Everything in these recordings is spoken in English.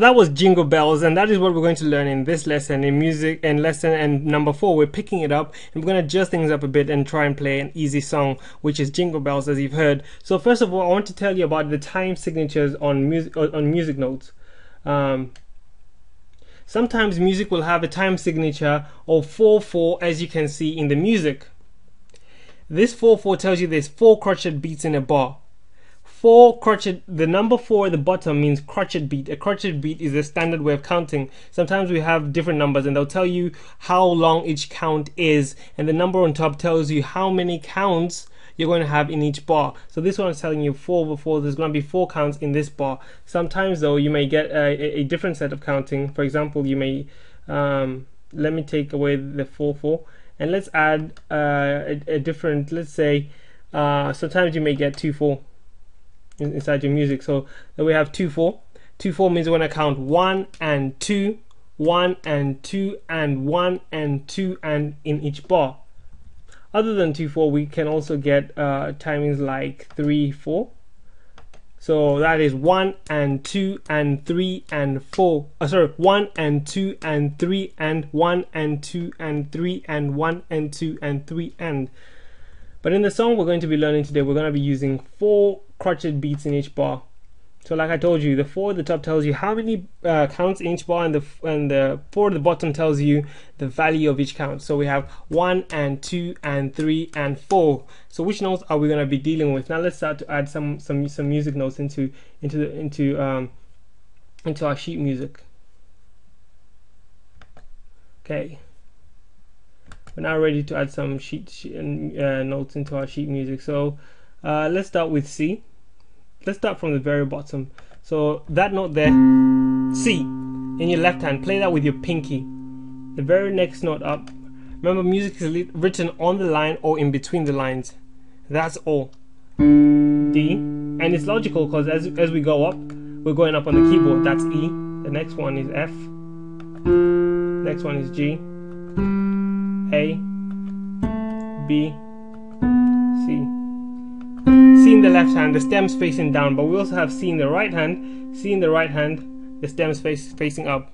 that was Jingle Bells, and that is what we're going to learn in this lesson in music and lesson and number four. We're picking it up and we're going to adjust things up a bit and try and play an easy song, which is Jingle Bells, as you've heard. So first of all, I want to tell you about the time signatures on music on music notes. Um, sometimes music will have a time signature of 4 4 as you can see in the music. This 4 4 tells you there's four crotchet beats in a bar four crotchet the number four at the bottom means crotchet beat. A crotchet beat is a standard way of counting. Sometimes we have different numbers and they'll tell you how long each count is and the number on top tells you how many counts you're going to have in each bar. So this one is telling you four before there's going to be four counts in this bar. Sometimes though you may get a, a different set of counting. For example you may um, let me take away the four four and let's add uh, a, a different let's say uh, sometimes you may get two four inside your music. So we have 2 4. 2 4 means we're going to count 1 and 2, 1 and 2, and 1 and 2, and in each bar. Other than 2 4, we can also get uh, timings like 3 4. So that is 1 and 2 and 3 and 4. Uh, sorry, 1 and 2 and 3 and 1 and 2 and 3 and 1 and 2 and 3 and. But in the song we're going to be learning today, we're going to be using four crotchet beats in each bar. So like I told you, the four at the top tells you how many uh, counts in each bar, and the and the four at the bottom tells you the value of each count. So we have one and two and three and four. So which notes are we going to be dealing with? Now let's start to add some some some music notes into into the, into um into our sheet music. Okay, we're now ready to add some sheet, sheet uh, notes into our sheet music. So uh, let's start with C let's start from the very bottom. So that note there, C, in your left hand, play that with your pinky. The very next note up. Remember, music is written on the line or in between the lines. That's all. D, and it's logical because as as we go up, we're going up on the keyboard. That's E. The next one is F. Next one is G. A. B. C. C in the left hand, the stem's facing down, but we also have C in the right hand. C in the right hand, the stem's face, facing up.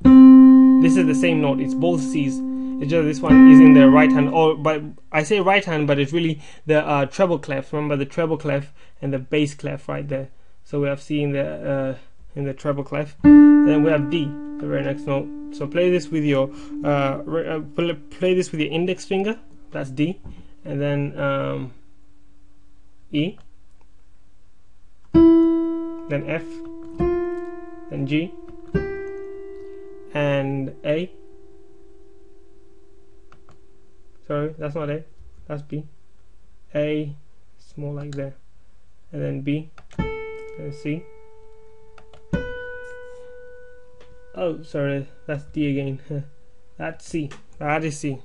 This is the same note, it's both C's. It's just this one is in the right hand, or but I say right hand, but it's really the uh, treble clef. Remember the treble clef and the bass clef right there. So we have C in the uh, in the treble clef. Then we have D, the very next note. So play this with your uh, uh play this with your index finger. That's D, and then um, E, then F, then G, and A. Sorry, that's not A, that's B. A, small like that, and then B, and C. Oh, sorry, that's D again. that's C. That is C.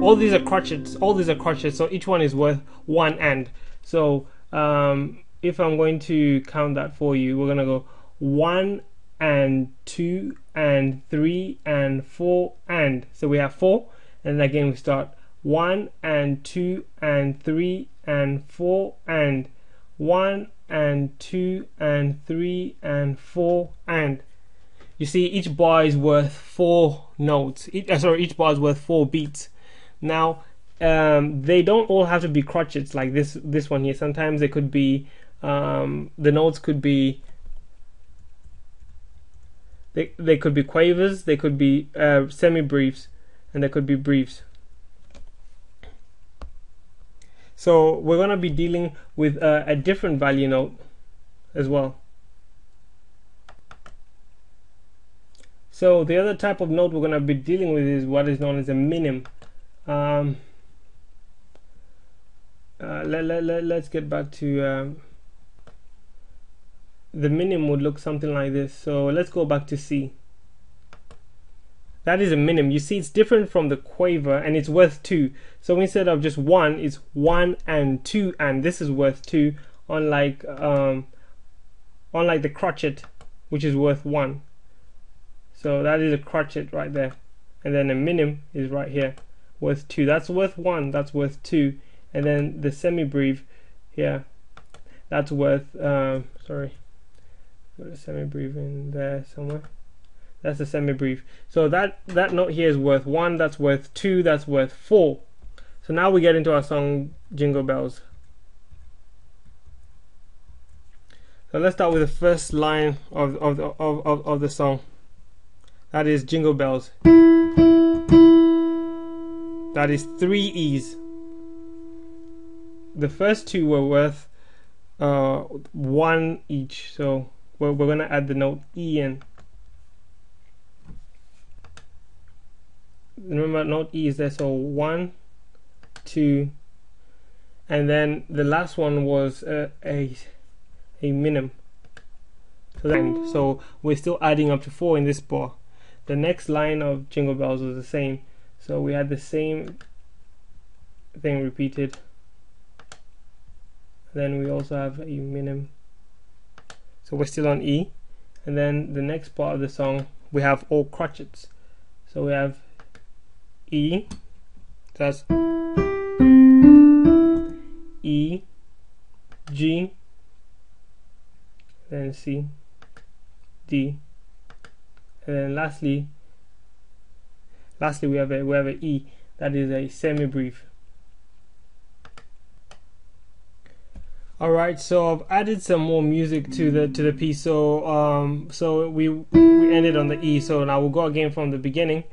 All these are crotchets all these are crotchets so each one is worth one and. So um, if I'm going to count that for you we're gonna go one and two and three and four and. So we have four and again we start one and two and three and four and. One and two and three and four and you see each bar is worth four notes each, uh, sorry each bar is worth four beats now, um, they don't all have to be crotchets like this this one here. Sometimes they could be um, the notes could be they they could be quavers, they could be uh, semi breves, and they could be breves. So we're going to be dealing with uh, a different value note as well. So the other type of note we're going to be dealing with is what is known as a minim um, uh, let, let, let, let's get back to um, the minim would look something like this. So let's go back to C that is a minim you see it's different from the quaver and it's worth 2 so instead of just 1 it's 1 and 2 and this is worth 2 unlike um, unlike the crotchet which is worth 1 so that is a crotchet right there. And then a minim is right here worth 2 that's worth 1 that's worth 2 and then the semi-breve here that's worth uh, sorry. Got a semi-breve in there somewhere. That's a semi-breve. So that that note here is worth one. That's worth two. That's worth four. So now we get into our song Jingle Bells. So let's start with the first line of of the, of, of, of the song. That is Jingle Bells. That is three E's. The first two were worth uh, one each, so we're, we're going to add the note E in. Remember, not E is there, so one, two, and then the last one was uh, a a minim. So, then so we're still adding up to four in this bar. The next line of Jingle Bells was the same, so we had the same thing repeated. Then we also have a minim. So we're still on E. And then the next part of the song, we have all crotchets. So we have E, that's E, G, then C, D, and then lastly, lastly we have a we have a E that is a semi-breve. Alright, so I've added some more music to the to the piece. So um so we we ended on the E. So now we'll go again from the beginning.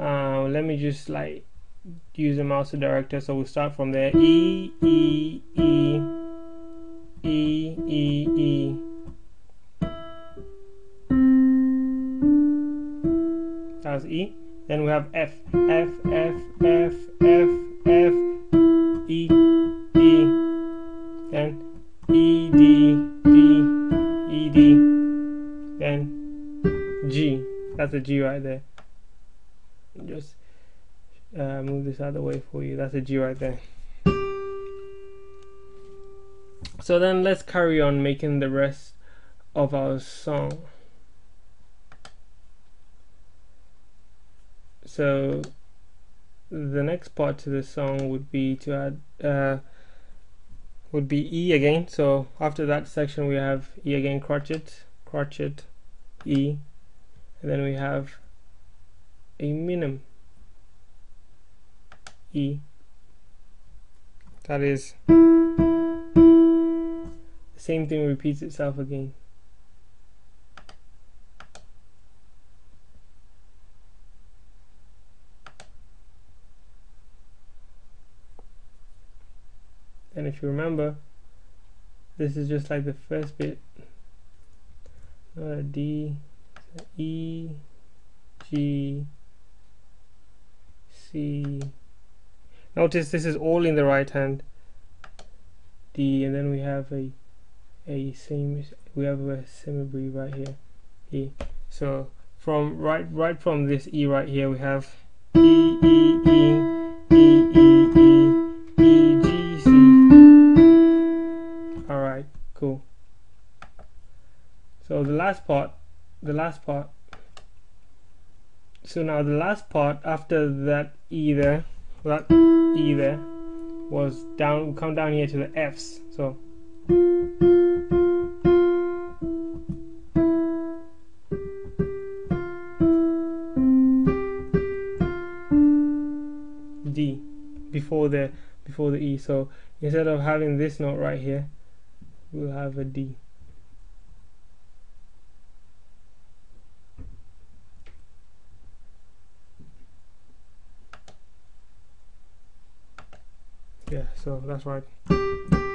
Uh, let me just like use the mouse director. So we'll start from there. E E E E E E. That's E. Then we have F F F F F F E E. Then E D D E D then G that's a G right there just uh, move this out of the way for you. That's a G right there. So then let's carry on making the rest of our song. So the next part to the song would be to add uh, would be E again. So after that section we have E again, crotchet, crotchet, E, and then we have a minim E. That is the same thing repeats itself again. and if you remember this is just like the first bit D E G C notice this is all in the right hand. D and then we have a a same we have a semi-breve right here. E. So from right right from this E right here we have E E E E E E cool. So the last part the last part. So now the last part after that E there that E there was down come down here to the F's so D before the before the E so instead of having this note right here we'll have a D. so that's right.